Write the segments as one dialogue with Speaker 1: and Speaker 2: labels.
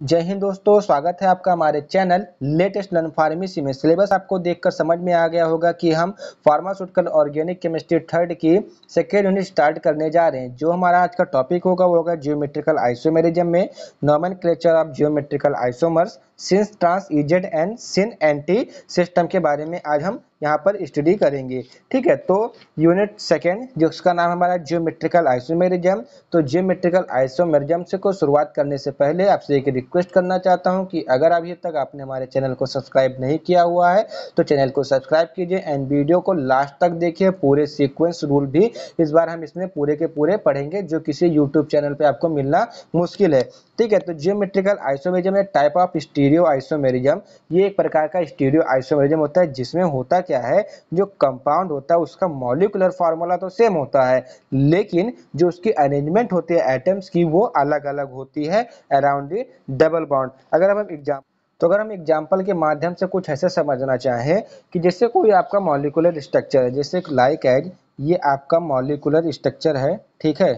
Speaker 1: जय हिंद दोस्तों, स्वागत है आपका हमारे चैनल लेटेस्ट लर्न फार्मेसी में। सिलेबस आपको देखकर समझ में आ गया होगा कि हम फार्मास्यूटिकल ऑर्गेनिक केमिस्ट्री थर्ड की सेकेंड यूनिट स्टार्ट करने जा रहे हैं। जो हमारा आज का टॉपिक होगा, वो होगा जियोमेट्रिकल आइसोमेरिज्म में। क्लेचर of geometrical isomers since trans E Z and syn anti system के बारे में आज हम यहाँ पर स्टडी करेंगे। ठीक है तो यूनिट सेकेंड जिसका नाम हमारा जियोमेट्रिकल आइसोमेरिज्म तो जियोमेट्रिकल आइसोमेरिज्म से को शुरुआत करने से पहले आपसे एक रिक्वेस्ट करना चाहता हूँ कि अगर अभी तक आपने हमारे चैनल को सब्सक्राइब नहीं किया हुआ है तो चैनल को सब्सक्राइब कीजिए एंड वीडियो को लास्ट तक देखिए, पूरे सीक्वेंस रूल भी इस बार हम इसमें पूरे के पूरे पढ़ेंगे, जो किसी यूट्यूब चैनल पर आपको मिलना मुश्किल है। ठीक है तो geometrical isomerism type of stereoisomerism ये एक प्रकार का स्टीरियो आइसोमेरिज्म होता है, जिसमें होता क्या है? जो कंपाउंड होता है, उसका मॉलिकुलर फार्मूला तो सेम होता है, लेकिन जो उसकी अरेंजमेंट होती है एटम्स की, वो अलग अलग होती है अराउंड डबल बॉन्ड अगर हम एग्ज़ाम तो अगर हम एग्ज़ाम्पल के माध्यम से कुछ ऐसे समझना चाहें कि जैसे कोई आपका मॉलिकुलर स्ट्रक्चर है, जैसे लाइक एज ये आपका मॉलिकुलर स्ट्रक्चर है, ठीक है?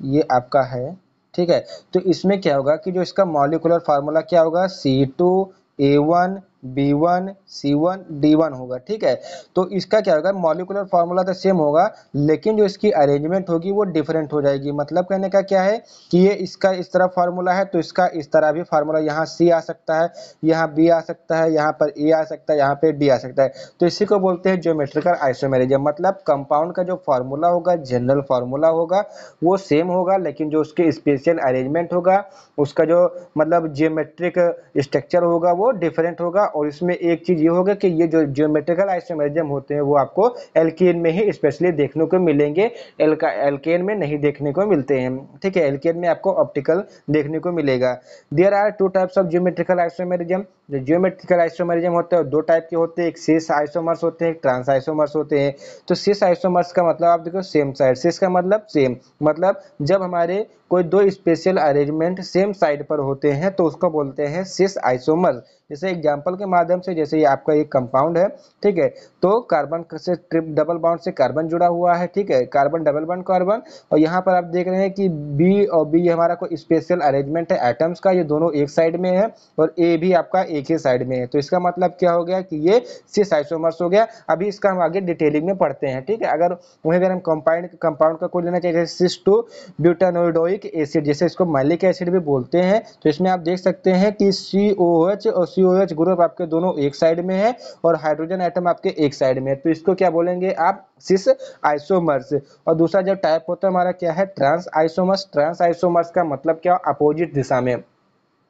Speaker 1: ये आपका है, ठीक है? तो इसमें क्या होगा कि जो इसका मॉलिकुलर फार्मूला क्या होगा? C two A one B one C one D one होगा, ठीक है? तो इसका क्या होगा? मॉलिकुलर फार्मूला तो सेम होगा, लेकिन जो इसकी अरेंजमेंट होगी वो डिफरेंट हो जाएगी। मतलब कहने का क्या है कि ये इसका इस तरह फार्मूला है तो इसका इस तरह भी फार्मूला यहाँ सी आ सकता है, यहाँ बी आ सकता है, यहाँ पर ए आ सकता है, यहाँ पे डी आ सकता है। तो इसी को बोलते हैं ज्योमेट्रिकल आइसोमेरिज्म मतलब कंपाउंड का जो फार्मूला होगा जनरल फार्मूला होगा, वो सेम होगा, लेकिन जो उसके स्पेशल अरेंजमेंट होगा, उसका जो मतलब जियोमेट्रिक स्ट्रक्चर होगा, वो डिफरेंट होगा और इसमें एक चीज़ ये होगा कि ये जो जियोमेट्रिकल आइसोमेरिज्म होते हैं, वो आपको एल्केन में ही स्पेशली देखने को मिलेंगे। एल्का एल्केन में नहीं देखने को मिलते हैं। ठीक है एल्केन में आपको ऑप्टिकल देखने को मिलेगा। There are two types of geometrical isomerism जो जियोमेट्रिकल आइसोमेरिज्म होते हैं दो टाइप के होते हैं। एक सिस आइसोमर्स होते हैं, एक ट्रांस आइसोमर्स होते हैं। तो सिस आइसोमर्स का मतलब आप देखो सेम साइड सिस का मतलब सेम मतलब जब हमारे कोई दो स्पेशल अरेंजमेंट सेम साइड पर होते हैं तो उसको बोलते हैं सिस आइसोमर जैसे एग्ज़ाम्पल के माध्यम से, जैसे ये आपका एक कंपाउंड है, ठीक है? तो कार्बन से ट्रिप डबल बाउंड से कार्बन जुड़ा हुआ है, ठीक है? कार्बन डबल बाउंड कार्बन और यहाँ पर आप देख रहे हैं कि बी और बी हमारा कोई स्पेशल अरेंजमेंट है एटम्स का, ये दोनों एक साइड में है और ए भी आपका एक ही साइड में है। तो इसका मतलब क्या हो गया कि ये सिस आइसोमर्स हो गया। अभी इसका हम आगे डिटेलिंग में पढ़ते हैं, ठीक है? अगर वहीं अगर हम कंपाउंड कंपाउंड का कोई लेना चाहिए सिस टू ब्यूटानोइडोइक एसिड जैसे इसको मैलिक एसिड भी बोलते हैं तो इसमें आप देख सकते हैं कि सी ओ एच और सी ग्रुप आपके दोनों एक साइड में है और हाइड्रोजन एटम आपके एक साइड में है। तो इसको क्या बोलेंगे आप? सिस आइसोमर्स और दूसरा जो टाइप होता है, हमारा क्या है? ट्रांस आइसोमर्स ट्रांस आइसोमर्स का मतलब क्या? अपोजिट दिशा में।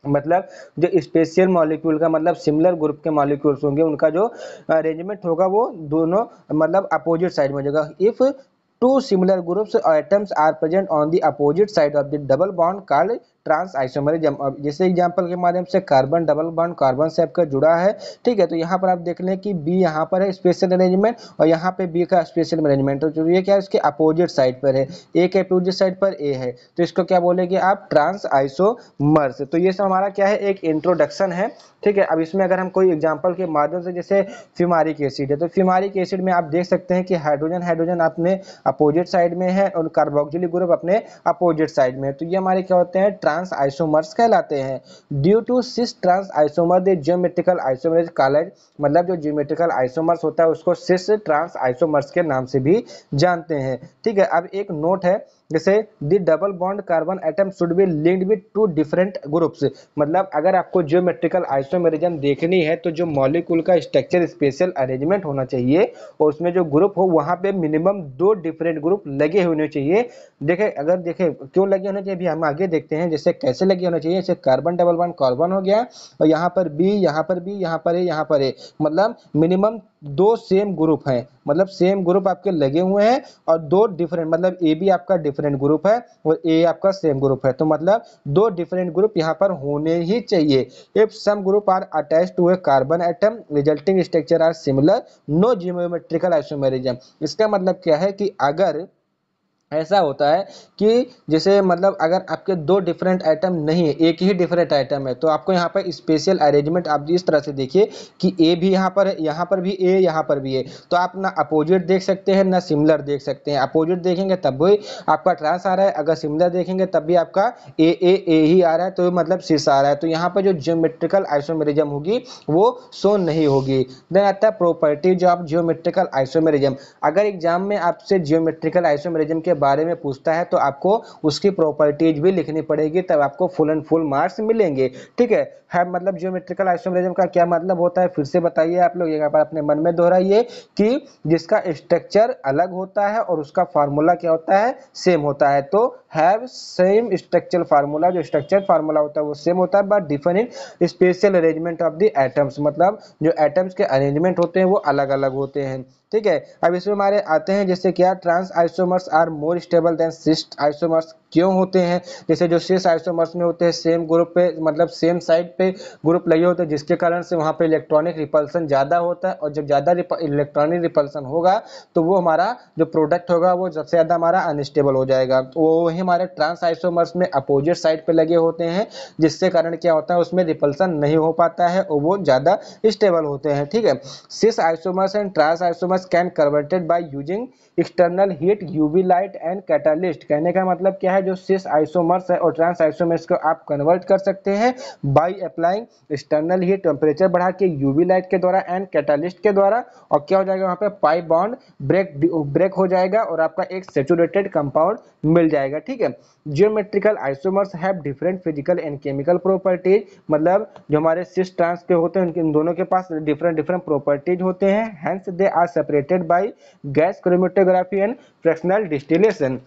Speaker 1: मतलब जो स्पेशल मॉलिक्यूल का मतलब सिमिलर ग्रुप के मॉलिक्यूल्स होंगे, उनका जो अरेंजमेंट होगा, वो दोनों मतलब अपोजिट साइड में जाएगा। If two similar groups atoms are present on the opposite side of the double bond called trans isomerism जैसे एग्जांपल के माध्यम से कार्बन डबल बॉन्ड कार्बन से आपका जुड़ा है, ठीक है? तो यहाँ पर आप देख लें कि बी यहाँ पर है स्पेशल अरेंजमेंट और यहाँ पे बी का स्पेशल अरेंजमेंट तो ये क्या है उसके अपोजिट साइड पर है। ए के अपोजिट साइड पर ए है। तो इसको क्या बोलेंगे आप? ट्रांस आइसोमर्स तो ये सब हमारा क्या है? एक इंट्रोडक्शन है, ठीक है? अब इसमें अगर हम कोई एग्ज़ाम्पल के माध्यम से जैसे फिमारिक एसिड है तो फिमारिक एसिड में आप देख सकते हैं कि हाइड्रोजन हाइड्रोजन अपने अपोजिट साइड में है और कार्बोक्सिलिक ग्रुप अपने अपोजिट साइड में है। तो ये हमारे क्या होते हैं? ट्रांस आइसोमर्स कहलाते हैं। Due to cis trans isomer the geometrical isomer called मतलब जो जियोमेट्रिकल आइसोमर्स होता है, उसको सिस ट्रांस आइसोमर्स के नाम से भी जानते हैं। ठीक है, अब एक नोट है जैसे the double bond carbon atom should be linked with two different groups मतलब अगर आपको जियोमेट्रिकल आइसोमेरिज्म देखनी है तो जो मॉलिक्यूल का स्ट्रक्चर स्पेशल अरेंजमेंट होना चाहिए, और उसमें जो ग्रुप हो, वहाँ पे मिनिमम दो डिफरेंट ग्रुप लगे होने चाहिए। देखे, अगर देखे, क्यों लगे होने चाहिए? भी हम आगे देखते हैं, जैसे कैसे लगे होने चाहिए। जैसे कार्बन डबल बॉन्ड कार्बन हो गया, और यहाँ पर बी यहाँ पर बी यहाँ पर ए यहाँ पर ए मतलब मिनिमम दो सेम ग्रुप हैं। मतलब सेम ग्रुप आपके लगे हुए हैं और दो डिफरेंट मतलब ए बी आपका डिफरेंट ग्रुप है और ए आपका सेम ग्रुप है। तो मतलब दो डिफरेंट ग्रुप यहाँ पर होने ही चाहिए। If some group are attach to a carbon atom resulting structure are similar no geometrical isomerism इसका मतलब क्या है कि अगर ऐसा होता है कि जैसे मतलब अगर आपके दो डिफरेंट आइटम नहीं है, एक ही डिफरेंट आइटम है तो आपको यहाँ पर स्पेशल अरेंजमेंट आप इस तरह से देखिए कि ए भी यहाँ पर है, यहाँ पर भी ए यहाँ पर भी है तो आप ना अपोजिट देख सकते हैं, ना सिमिलर देख सकते हैं। अपोजिट देखेंगे तब भी आपका ट्रांस आ रहा है, अगर सिमिलर देखेंगे तब भी आपका ए ए ए ही आ रहा है तो मतलब सिस आ रहा है। तो यहाँ पर जो जियोमेट्रिकल आइसोमेरिज्म होगी, वो सो नहीं होगी। देन आता है प्रॉपर्टी जो आप जियोमेट्रिकल आइसोमेरिज्म अगर एग्ज़ाम में आपसे जियोमेट्रिकल आइसोमेरिज्म के बारे में पूछता है तो आपको उसकी प्रॉपर्टीज़ भी लिखनी पड़ेगी, तब आपको फुल एंड फुल मार्क्स मिलेंगे। ठीक है? है मतलब जियोमेट्रिकल आइसोमेरिज्म का क्या मतलब होता है? फिर से बताइए आप लोग, एक बार अपने मन में दोहराइए कि जिसका स्ट्रक्चर अलग होता है और उसका फार्मूला क्या होता है? सेम होता है। तो हैव सेम स्ट्रक्चर फार्मूला जो स्ट्रक्चर फार्मूला होता है, वो सेम होता है but different special arrangement of the atoms मतलब जो एटम्स के अरेंजमेंट होते हैं, वो अलग अलग होते हैं। ठीक है? अब इसमें हमारे आते हैं, जैसे क्या trans isomers are more stable than cis isomers क्यों होते हैं? जैसे जो सिस आइसोमर्स में होते हैं सेम ग्रुप पे मतलब सेम साइड पे ग्रुप लगे होते हैं, जिसके कारण से वहाँ पे इलेक्ट्रॉनिक रिपल्सन ज़्यादा होता है, और जब ज़्यादा इलेक्ट्रॉनिक रिपल्सन होगा तो वो हमारा जो प्रोडक्ट होगा, वो सबसे ज़्यादा हमारा अनस्टेबल हो जाएगा। तो वही हमारे ट्रांस आइसोमर्स में अपोजिट साइड पे लगे होते हैं, जिससे कारण क्या होता है, उसमें रिपल्सन नहीं हो पाता है, और वो ज़्यादा स्टेबल होते हैं, ठीक है? Cis isomers and trans isomers can converted by using external heat UV light and catalyst कहने का मतलब क्या है? जो सिस आइसोमर्स है और ट्रांस आइसोमर्स को आप कन्वर्ट कर सकते हैं by applying external heat temperature बढ़ा के यूवी लाइट के द्वारा एंड कैटालिस्ट के द्वारा। और क्या हो जाएगा? वहाँ पे पाइप बॉन्ड ब्रेक ब्रेक हो जाएगा और आपका एक सेचुरेटेड कंपाउंड मिल जाएगा। ठीक है? Geometrical isomers have different physical and chemical properties मतलब जो हमारे सिस ट्रांस के होते हैं, उनके दोनों के पास डिफरेंट डिफरेंट प्रॉपर्टीज़ होते हैं। Hence they are separated by gas chromatography and fractional distillation.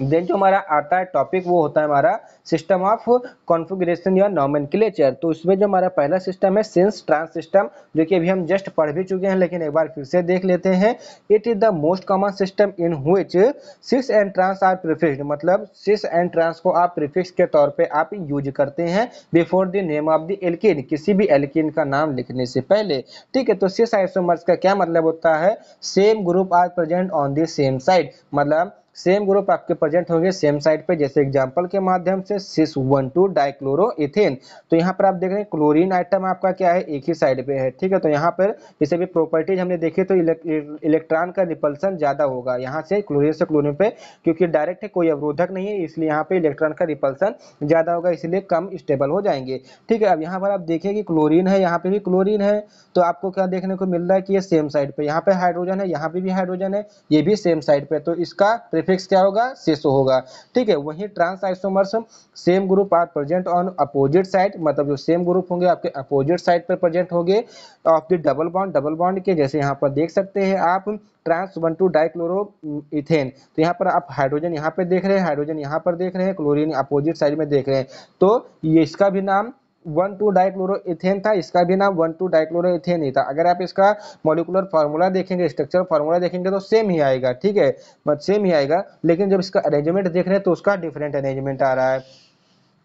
Speaker 1: Then जो हमारा आता है टॉपिक वो होता है हमारा सिस्टम ऑफ़ कॉन्फ़िगरेशन या नॉमेनक्लेचर तो इसमें जो हमारा पहला सिस्टम है सिंस ट्रांस सिस्टम जो कि अभी हम जस्ट पढ़ भी चुके हैं, लेकिन एक बार फिर से देख लेते हैं। It is the most common system in which cis and trans are prefixed मतलब सिस एंड ट्रांस को आप प्रिफिक्स के तौर पर आप यूज़ करते हैं before the name of the alkene किसी भी एल्किन का नाम लिखने से पहले। ठीक है तो सिस आइसोमर्स का क्या मतलब होता है? Same group are present on the same side मतलब सेम ग्रुप आपके प्रेजेंट होंगे सेम साइड पे, जैसे एग्जांपल के माध्यम से cis one two dichloro ethane तो यहाँ पर आप देख रहे हैं क्लोरीन आइटम आपका क्या है? एक ही साइड पे है, ठीक है? तो यहाँ पर जैसे भी प्रॉपर्टीज़ हमने देखे तो इलेक्ट्रॉन का रिपल्सन ज़्यादा होगा। यहाँ से क्लोरीन से क्लोरीन पे, क्योंकि डायरेक्ट कोई अवरोधक नहीं है, इसलिए यहाँ पे इलेक्ट्रॉन का रिपल्सन ज़्यादा होगा, इसलिए कम स्टेबल हो जाएँगे, ठीक है? अब यहाँ पर आप देखिए कि क्लोरीन है, यहाँ पे भी क्लोरीन है तो आपको क्या देखने को मिल रहा है कि ये सेम साइड पे, यहाँ पे हाइड्रोजन है, यहाँ पे भी हाइड्रोजन है, ये भी सेम साइड पे तो इसका प्रीफिक्स क्या होगा? सेसो होगा। ठीक है, वही trans isomers same group are present on opposite side मतलब जो सेम ग्रुप होंगे, आपके अपोजिट साइड पर प्रेजेंट होंगे। Of the double bond double bond के, जैसे यहाँ पर देख सकते हैं आप trans one two dichloro ethane तो यहाँ पर आप हाइड्रोजन यहाँ पे देख रहे हैं हाइड्रोजन यहाँ पर देख रहे हैं क्लोरीन अपोजिट साइड में देख रहे हैं। तो ये इसका भी नाम वन टू डाइक्लोरो इथेन था, इसका भी नाम वन टू डाइक्लोरो इथेन ही था। अगर आप इसका मोलिकुलर फार्मूला देखेंगे स्ट्रक्चर फार्मूला देखेंगे तो सेम ही आएगा, ठीक है? सेम ही आएगा, लेकिन जब इसका अरेंजमेंट देख रहे हैं तो उसका डिफरेंट अरेंजमेंट आ रहा है।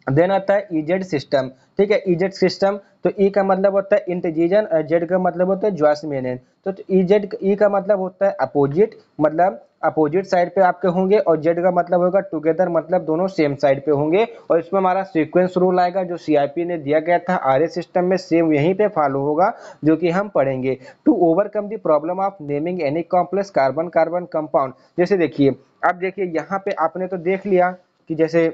Speaker 1: देन आता है इजेड सिस्टम ठीक है? इजेड सिस्टम तो ई का मतलब होता है इंटजीजन जेड का मतलब होता है ज्वासमेन तो इजेड ई का मतलब होता है अपोजिट मतलब अपोजिट साइड पे आपके होंगे और जेड का मतलब होगा टुगेदर मतलब दोनों सेम साइड पे होंगे। और इसमें हमारा सीक्वेंस रूल आएगा, जो सीआईपी ने दिया गया था आर सिस्टम में सेम यहीं पे फॉलो होगा, जो कि हम पढ़ेंगे। To overcome the problem of naming any complex carbon carbon compound जैसे देखिए, अब देखिए, यहाँ पे आपने तो देख लिया कि जैसे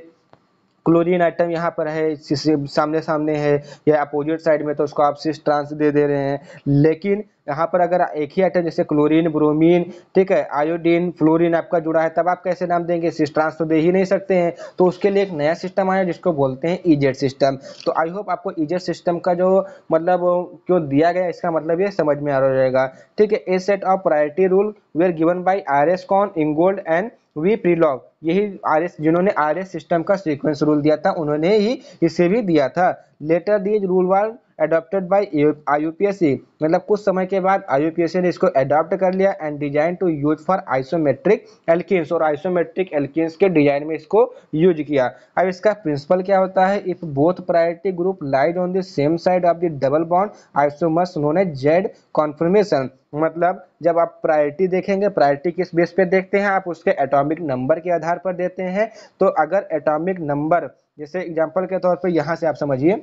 Speaker 1: क्लोरीन आइटम यहाँ पर है सामने सामने है, या अपोजिट साइड में तो उसको आप सिस ट्रांस दे दे रहे हैं। लेकिन यहाँ पर अगर एक ही आइटम जैसे क्लोरीन ब्रोमीन ठीक है आयोडीन फ्लोरीन आपका जुड़ा है, तब आप कैसे नाम देंगे? सिस ट्रांस तो दे ही नहीं सकते हैं। तो उसके लिए एक नया सिस्टम आया जिसको बोलते हैं ईजेड सिस्टम तो आई होप आपको ईजेड सिस्टम का जो मतलब क्यों दिया गया इसका मतलब ये समझ में आ रहा जाएगा ठीक है a set of priority rule where given by R S Cahn Ingold and V Prelog यही आर एस जिन्होंने आर एस सिस्टम का सीक्वेंस रूल दिया था, उन्होंने ही इसे भी दिया था। Later these rule were adopted by IUPAC मतलब कुछ समय के बाद आईयूपीएससी ने इसको अडॉप्ट कर लिया and design to use for isometric alkenes और आइसोमेट्रिक एल्किन्स के डिज़ाइन में इसको यूज़ किया। अब इसका प्रिंसिपल क्या होता है? If both priority group lies on the same side of the double bond isomers known as Z conformation मतलब जब आप प्रायोरिटी देखेंगे प्रायोरिटी किस बेस पे देखते हैं? आप उसके एटॉमिक नंबर के आधार पर देते हैं। तो अगर एटॉमिक नंबर जैसे एग्जांपल के तौर पे यहाँ से आप समझिए।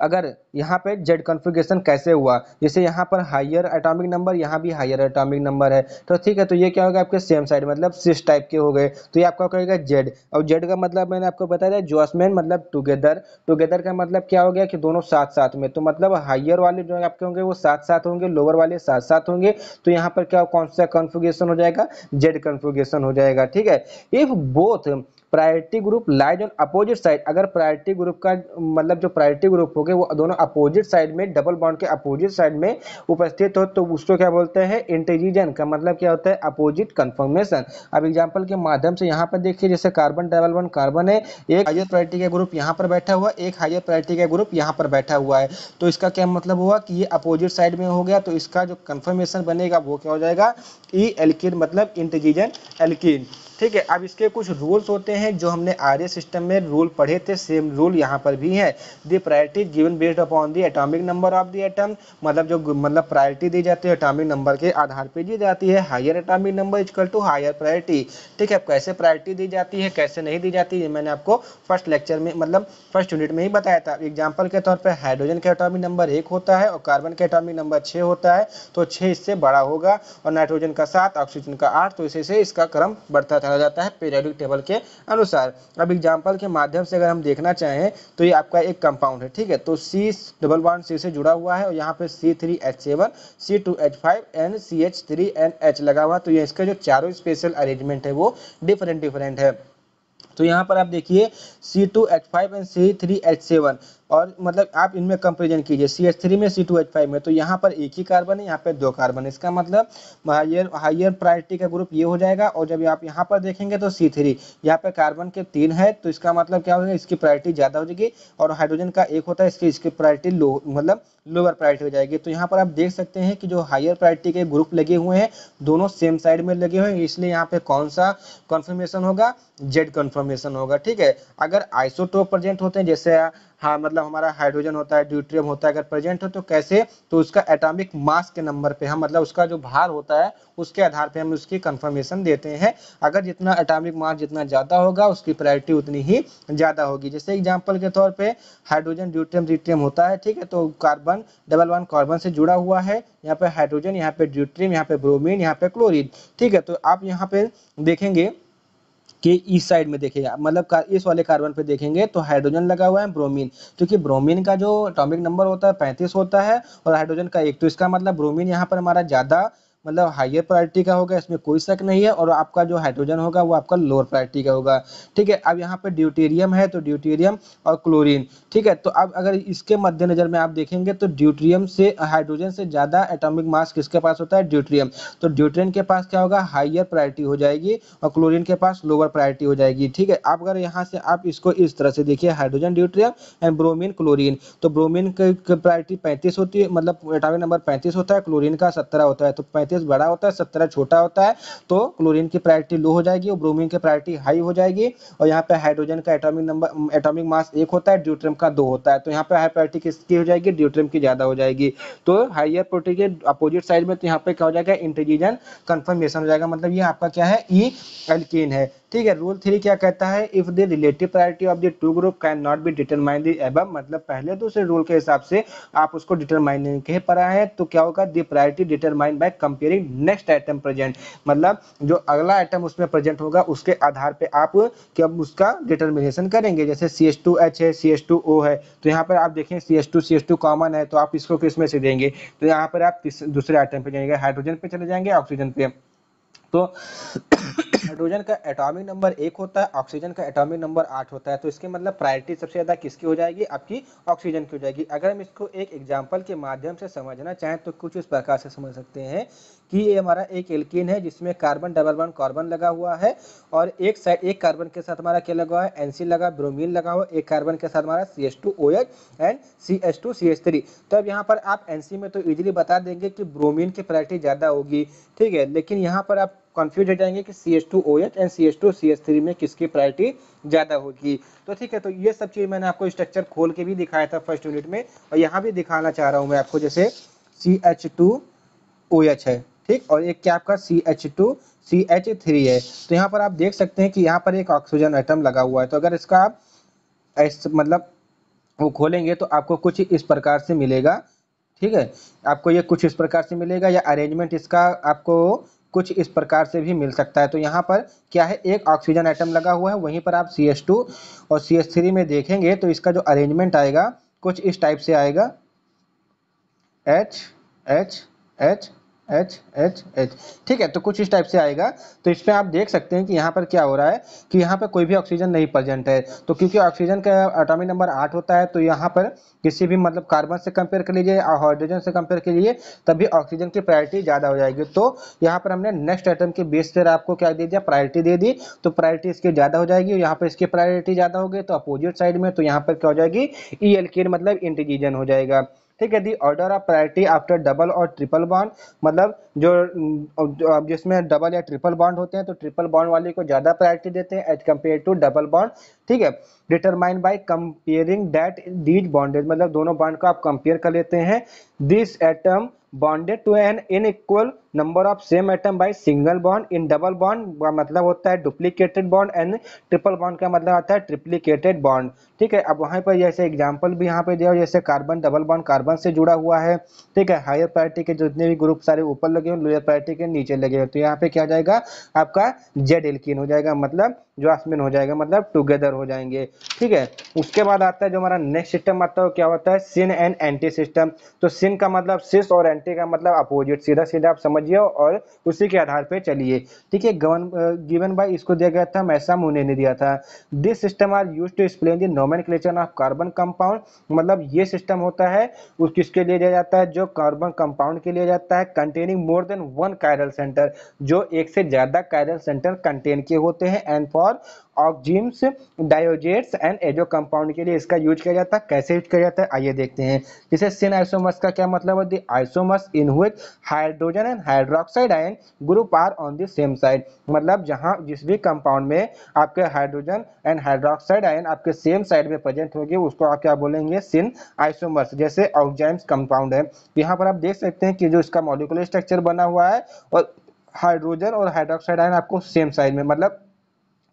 Speaker 1: अगर यहाँ पे जेड कॉन्फ़िगरेशन कैसे हुआ? जैसे यहाँ पर हाइयर एटॉमिक नंबर यहाँ भी हाइयर एटॉमिक नंबर है। तो ठीक है तो ये क्या होगा आपके सेम साइड मतलब सिक्स टाइप के हो गए। तो ये आपका कहेगा जेड और जेड का मतलब मैंने आपको बताया जोसमैन मतलब टुगेदर टुगेदर का मतलब क्या हो गया कि दोनों साथ साथ में। तो मतलब हायर वाले जो आपके होंगे, वो साथ साथ होंगे लोअर वाले साथ साथ होंगे। तो यहाँ पर क्या, कौन सा कॉन्फ़िगरेशन हो जाएगा? जेड कॉन्फ़िगरेशन हो जाएगा। ठीक है? If both priority group lies on opposite side अगर प्रायोरिटी ग्रुप का मतलब जो प्रायोरिटी ग्रुप हो गए वो दोनों अपोजिट साइड में डबल बॉन्ड के अपोजिट साइड में उपस्थित हो तो उसको क्या बोलते हैं? इंटेजिजन का मतलब क्या होता है? अपोजिट कन्फर्मेशन अब एग्ज़ाम्पल के माध्यम से यहाँ पर देखिए, जैसे कार्बन डबल बॉन्ड कार्बन है, एक हाइयर प्रायोरिटी का ग्रुप यहाँ पर बैठा हुआ, एक हाइयर प्रायोरिटी का ग्रुप यहाँ पर बैठा हुआ है। तो इसका क्या मतलब हुआ कि ये अपोजिट साइड में हो गया तो इसका जो कन्फर्मेशन बनेगा, वो क्या हो जाएगा? ई एल्किन मतलब इंटेजिजन एल्किन ठीक है, अब इसके कुछ रूल्स होते हैं जो हमने आर्य सिस्टम में रूल पढ़े थे सेम रूल यहाँ पर भी है। The priority given based upon the atomic number of the atom मतलब जो मतलब प्रायोरिटी दी जाती है एटॉमिक नंबर के आधार पर दी जाती है। Higher atomic number is equal to higher priority ठीक है कैसे प्रायोरिटी दी जाती है, कैसे नहीं दी जाती है मैंने आपको फ़र्स्ट लेक्चर में मतलब फ़र्स्ट यूनिट में ही बताया था। एग्ज़ाम्पल के तौर पर हाइड्रोजन का एटॉमिक नंबर एक होता है और कार्बन का एटॉमिक नंबर छः होता है तो छः इससे बड़ा होगा। और नाइट्रोजन का सात ऑक्सीजन का आठ तो इसी से इसका क्रम बढ़ता चला जाता है पीरियोडिक टेबल के अनुसार। अब एग्ज़ाम्पल के माध्यम से अगर हम देखना चाहें तो ये आपका एक कंपाउंड है, ठीक है? तो सी डबल वन सी से जुड़ा हुआ है और यहाँ पे C three H seven C two H five N C H three N H लगा हुआ तो ये इसका जो चारों स्पेशल अरेंजमेंट है, वो डिफरेंट डिफरेंट है। तो यहाँ पर आप देखिए C two H five and C three H seven और मतलब आप इनमें कंपेरिजन कीजिए सी एच थ्री में सी टू एच फाइव में तो यहाँ पर एक ही कार्बन है, यहाँ पे दो कार्बन है। इसका मतलब हाइयर हाइयर प्रायोरिटी का ग्रुप ये हो जाएगा, और जब आप यहाँ पर देखेंगे तो सी थ्री यहाँ पर कार्बन के तीन है तो इसका मतलब क्या होगा, इसकी प्रायोरिटी ज़्यादा हो जाएगी, और हाइड्रोजन का एक होता है, इसकी इसकी प्रायोरिटी लो मतलब लोअर प्रायोरिटी हो जाएगी। तो यहाँ पर आप देख सकते हैं कि जो हायर प्रायोरिटी के ग्रुप लगे हुए हैं, दोनों सेम साइड में लगे हुए हैं, इसलिए यहाँ पे कौन सा कन्फर्मेशन होगा? जेड कन्फर्मेशन होगा, ठीक है? अगर आइसोटोप प्रेजेंट होते हैं, जैसे हाँ मतलब हमारा हाइड्रोजन होता है ड्यूट्रियम होता है, अगर प्रेजेंट हो तो कैसे? तो उसका एटॉमिक मास के नंबर पे हम मतलब उसका जो भार होता है, उसके आधार पे हम उसकी कंफर्मेशन देते हैं। अगर जितना एटॉमिक मास जितना ज़्यादा होगा, उसकी प्रायोरिटी उतनी ही ज़्यादा होगी। जैसे एग्ज़ाम्पल के तौर पर हाइड्रोजन ड्यूट्रियम ड्यूट्रियम होता है, ठीक है? तो कार्बन डबल वन कार्बन से जुड़ा हुआ है। यहाँ पे हाइड्रोजन यहाँ पे ड्यूट्रियम यहाँ पे ब्रोमीन यहाँ पे क्लोरीन ठीक है? तो आप यहाँ पे देखेंगे कि इस साइड में देखेगा। मतलब इस वाले कार्बन पे देखेंगे तो हाइड्रोजन लगा हुआ है ब्रोमीन क्योंकि ब्रोमीन का जो अटोमिक नंबर होता है, पैंतीस होता है और हाइड्रोजन का एक तो इसका मतलब ब्रोमीन यहाँ पर हमारा ज़्यादा मतलब हाइयर प्रायोरिटी का होगा, इसमें कोई शक नहीं है और आपका जो हाइड्रोजन होगा, वो आपका लोअर प्रायोरिटी का होगा। ठीक है, अब यहाँ पे ड्यूटेरियम है तो ड्यूटेरियम और क्लोरीन ठीक है तो अब अगर इसके मद्देनजर में आप देखेंगे तो ड्यूट्रियम से हाइड्रोजन से ज़्यादा एटॉमिक मास किसके पास होता है? ड्यूट्रियम तो ड्यूट्रियम के पास क्या होगा? हाइयर प्रायोरिटी हो जाएगी और क्लोरीन के पास लोअर प्रायोरिटी हो जाएगी। ठीक है, अब अगर यहाँ से आप इसको इस तरह से देखिए hydrogen deuterium and bromine chlorine तो ब्रोमीन की प्रायोरिटी पैंतीस होती है मतलब एटॉमिक नंबर पैंतीस होता है क्लोरीन का सत्रह होता है तो पैंतीस बड़ा होता है, सत्रह छोटा होता है तो क्लोरीन की प्रायोरिटी लो हो जाएगी और ब्रोमीन की प्रायोरिटी हाई हो जाएगी। और यहाँ पे हाइड्रोजन का एटॉमिक नंबर एटॉमिक मास एक होता है ड्यूट्रियम का दो होता है। तो यहाँ पे हाई प्रायोरिटी किसकी हो जाएगी? ड्यूट्रियम की ज़्यादा हो जाएगी। तो हाइयर प्रोटीन के अपोजिट साइड में तो यहाँ पे क्या हो जाएगा? इंटीजन कन्फर्मेशन हो जाएगा। मतलब ये आपका क्या है? ई एल्किन है। ठीक है रूल थ्री क्या कहता है? If the relative priority of the two group can not be determine the above मतलब पहले दूसरे रूल के हिसाब से आप उसको डिटरमाइन नहीं कह पा रहे हैं तो क्या होगा? The priority determine by comparing next item present मतलब जो अगला आइटम उसमें प्रेजेंट होगा, उसके आधार पे आप क्या उसका डिटर्मिनेशन करेंगे? जैसे सी एस टू एच है सी एस टू ओ है तो यहाँ पर आप देखें C S two C S two common है तो आप इसको किसमें से देंगे? तो यहाँ पर आप दूसरे आइटम पे जाएँगे? हाइड्रोजन पे चले जाएँगे ऑक्सीजन पे। तो हाइड्रोजन का एटॉमिक नंबर एक होता है, ऑक्सीजन का एटॉमिक नंबर आठ होता है। तो इसके मतलब प्रायोरिटी सबसे ज़्यादा किसकी हो जाएगी? आपकी ऑक्सीजन की हो जाएगी। अगर हम इसको एक एग्ज़ाम्पल के माध्यम से समझना चाहें तो कुछ इस प्रकार से समझ सकते हैं। कि ये हमारा एक एल्किन है, जिसमें कार्बन डबल वन कार्बन लगा हुआ है और एक साइड एक कार्बन के साथ हमारा क्या लगा हुआ है? एनसी लगा ब्रोमीन लगा हुआ, एक कार्बन के साथ हमारा C H two O H and C H two C H three तो अब यहाँ पर आप एनसी में तो इजीली बता देंगे कि ब्रोमीन की प्रायोरिटी ज़्यादा होगी, ठीक है? लेकिन यहाँ पर आप कंफ्यूज हो जाएँगे कि C H two O H and C H two C H three में किसकी प्रायोरिटी ज़्यादा होगी। तो ठीक है तो ये सब चीज़ मैंने आपको स्ट्रक्चर खोल के भी दिखाया था फ़र्स्ट यूनिट में और यहाँ भी दिखाना चाह रहा हूँ मैं आपको, जैसे C H two O H है। ठीक? और एक क्या आपका C H two C H three है। तो यहाँ पर आप देख सकते हैं कि यहाँ पर एक ऑक्सीजन आइटम लगा हुआ है। तो अगर इसका आप मतलब वो खोलेंगे तो आपको कुछ इस प्रकार से मिलेगा। ठीक है? आपको ये कुछ इस प्रकार से मिलेगा या अरेंजमेंट इसका आपको कुछ इस प्रकार से भी मिल सकता है। तो यहाँ पर क्या है? एक ऑक्सीजन आइटम लगा हुआ है। वहीं पर आप सी और सी में देखेंगे तो इसका जो अरेंजमेंट आएगा, कुछ इस टाइप से आएगा। H H H H H H ठीक है तो कुछ इस टाइप से आएगा। तो इसमें आप देख सकते हैं कि यहाँ पर क्या हो रहा है कि यहाँ पर कोई भी ऑक्सीजन नहीं प्रेजेंट है। तो क्योंकि ऑक्सीजन का एटॉमिक नंबर आठ होता है तो यहाँ पर किसी भी मतलब कार्बन से कंपेयर कर लीजिए और हाइड्रोजन से कंपेयर कर लीजिए, तभी ऑक्सीजन की प्रायोरिटी ज़्यादा हो जाएगी। तो यहाँ पर हमने नेक्स्ट आइटम के बेस पर आपको क्या दे दिया? प्रायोरिटी दे दी। तो प्रायोरिटी इसकी ज़्यादा हो जाएगी यहाँ पर इसकी प्रायोरिटी ज़्यादा होगी तो अपोजिट साइड में तो यहाँ पर क्या हो जाएगी? ई एल मतलब इंटीजीजन हो जाएगा। ठीक है the order of priority after double और ट्रिपल बॉन्ड मतलब जो जिसमें डबल या ट्रिपल बॉन्ड होते हैं तो ट्रिपल बॉन्ड वाले को ज़्यादा प्रायोरिटी देते हैं as compare to double bond ठीक है? Determine by comparing that these bondage मतलब दोनों बॉन्ड को आप कंपेयर कर लेते हैं। This atom bonded to an unequal number of same atom by single bond in double bond मतलब होता है duplicated bond and triple bond का मतलब आता है ट्रिप्लीकेटेड बॉन्ड ठीक है, अब वहाँ पर जैसे एग्जांपल भी यहाँ पे दिया, जैसे कार्बन डबल बॉन्ड कार्बन से जुड़ा हुआ है। ठीक है हायर प्रायोरिटी के जितने भी ग्रुप सारे ऊपर लगे हुए लोअर प्रायोरिटी के नीचे लगे हुए तो यहाँ पे क्या जाएगा? आपका जेड एल्किन हो जाएगा मतलब जॉस्मिन हो जाएगा मतलब टुगेदर हो जाएँगे। ठीक है, उसके बाद आता है जो हमारा नेक्स्ट सिस्टम आता है क्या होता है? सिन एंड एंटी सिस्टम तो सिन का मतलब सिस और एंटी का मतलब अपोजिट सीधा सीधा आप समझिए और उसी के आधार पे चलिए। ठीक है, गवन गिवन बाय इसको दिया गया था मैसा मुने ने दिया था। This system are use to explain the nomenclature of carbon compound मतलब ये सिस्टम होता है, उस किसके लिए दिया जाता है? जो कार्बन कंपाउंड के लिए जाता है containing more than one chiral centre जो एक से ज़्यादा कायरल सेंटर कंटेन किए होते हैं। And for oximes diazotes and azo compound के लिए इसका यूज़ किया जाता है। कैसे यूज़ किया जाता है? आइए देखते हैं। जैसे सिन आइसोमर्स का क्या मतलब है? Isomers in which hydrogen and hydroxide ion group are on the same side मतलब जहाँ जिस भी कंपाउंड में आपके हाइड्रोजन एंड हाइड्रोक्साइड आयन आपके सेम साइड में प्रेजेंट होगी, उसको आप क्या बोलेंगे? सिन आइसोमर्स जैसे ऑक्जाइम्स कंपाउंड है। यहाँ पर आप देख सकते हैं कि जो इसका मॉलिकुलर स्ट्रक्चर बना हुआ है, और हाइड्रोजन और हाइड्रोक्साइड आयन आपको सेम साइड में मतलब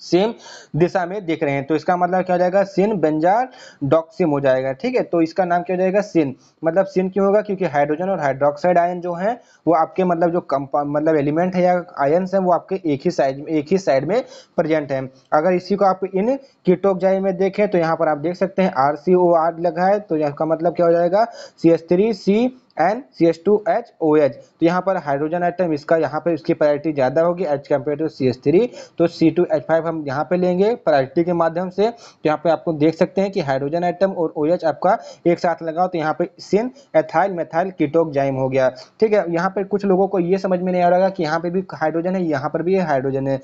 Speaker 1: सेम दिशा में देख रहे हैं। तो इसका मतलब क्या हो जाएगा? सिन बेंजार डॉक्सिम हो जाएगा, ठीक है? तो इसका नाम क्या हो जाएगा? सिन मतलब सिन क्यों होगा? क्योंकि हाइड्रोजन और हाइड्रोक्साइड आयन जो है, वो आपके मतलब जो कंपाउंड मतलब एलिमेंट है या आयन है, वो आपके एक ही साइड एक ही साइड में प्रेजेंट है। अगर इसी को आप इन कीटोकजाई में देखें तो यहाँ पर आप देख सकते हैं आर सी ओ आर लगा है तो इसका मतलब क्या हो जाएगा? C S three C N C H two H O H तो यहाँ पर हाइड्रोजन आइटम इसका यहाँ पर इसकी प्रायोरिटी ज़्यादा होगी H compare to C H three तो सी टू एच फाइव हम यहाँ पे लेंगे प्रायोरिटी के माध्यम से। तो यहाँ पे आपको देख सकते हैं कि हाइड्रोजन आइटम और ओ एच आपका एक साथ लगाओ तो यहाँ पे सिन एथाइल मेथाइल कीटोक जाइम हो गया। ठीक है, यहाँ पर कुछ लोगों को ये समझ में नहीं आ रहा कि यहाँ पे भी हाइड्रोजन है, यहाँ पर भी हाइड्रोजन है।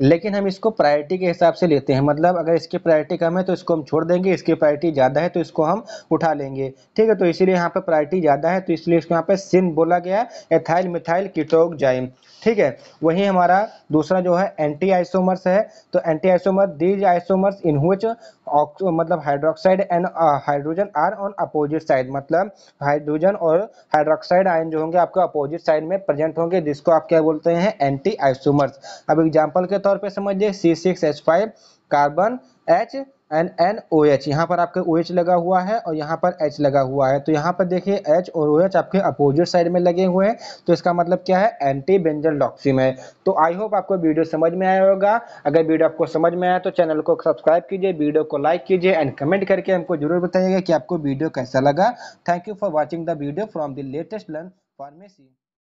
Speaker 1: लेकिन हम इसको प्रायोरिटी के हिसाब से लेते हैं। मतलब अगर इसकी प्रायोरिटी कम है तो इसको हम छोड़ देंगे, इसकी प्रायोरिटी ज़्यादा है तो इसको हम उठा लेंगे। ठीक है तो इसीलिए यहाँ पर प्रायोरिटी ज़्यादा है तो इसलिए इसको यहाँ पे सिन बोला गया है एथाइल मिथाइल कीटोक जाइम ठीक है, वही हमारा दूसरा जो है एंटी आइसोमर्स है। तो anti isomer these isomers in which मतलब hydroxide and hydrogen are on opposite side मतलब हाइड्रोजन और हाइड्रोक्साइड आयन जो होंगे आपके अपोजिट साइड में प्रेजेंट होंगे, जिसको आप क्या बोलते हैं एंटी आइसोमर्स अब एग्ज़ाम्पल के तौर पे समझिए C six H five carbon H N N O H यहाँ पर आपके ओ एच लगा हुआ है और यहाँ पर एच लगा हुआ है। तो यहाँ पर देखिए एच और ओ एच आपके अपोजिट साइड में लगे हुए हैं। तो इसका मतलब क्या है? एंटी बेंजल डॉक्सिम है। तो आई होप आपको वीडियो समझ में आया होगा। अगर वीडियो आपको समझ में आया तो चैनल को सब्सक्राइब कीजिए, वीडियो को लाइक कीजिए एंड कमेंट करके हमको ज़रूर बताइएगा कि आपको वीडियो कैसा लगा। Thank you for watching the video from the latest learn pharmacy